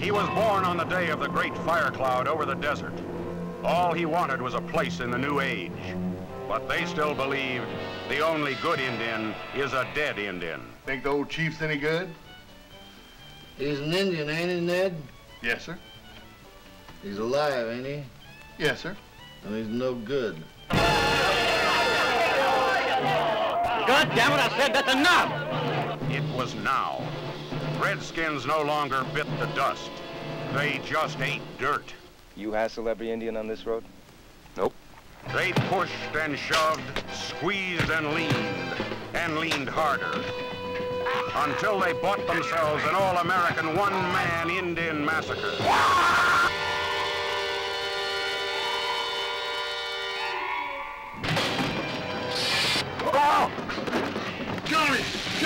He was born on the day of the great fire cloud over the desert. All he wanted was a place in the new age. But they still believed the only good Indian is a dead Indian. Think the old chief's any good? He's an Indian, ain't he, Ned? Yes, sir. He's alive, ain't he? Yes, sir. And he's no good. God damn it, I said that's enough! It was now. Redskins no longer bit the dust. They just ate dirt. You hassle every Indian on this road? Nope. They pushed and shoved, squeezed and leaned, and leaned harder. Until they bought themselves an all-American one-man Indian massacre.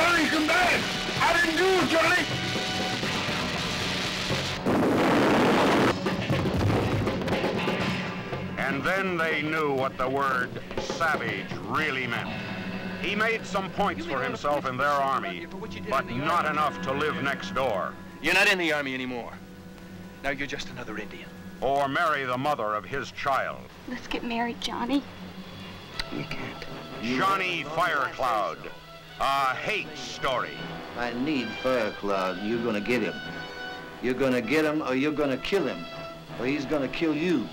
Johnny! Johnny, come back! I didn't do it, Johnny! And then they knew what the word savage really meant. He made some points for himself in their army, but not enough to live next door. You're not in the army anymore. Now you're just another Indian. Or marry the mother of his child. Let's get married, Johnny. You can't. Johnny Firecloud. A hate story. I need Firecloud. You're gonna get him. You're gonna get him or you're gonna kill him. Or he's gonna kill you.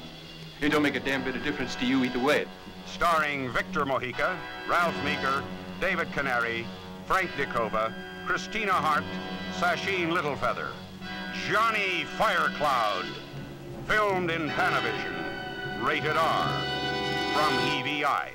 It don't make a damn bit of difference to you either way. Starring Victor Mohica, Ralph Meeker, David Canary, Frank DeKova, Christina Hart, Sacheen Littlefeather. Johnny Firecloud. Filmed in Panavision. Rated R. From EVI.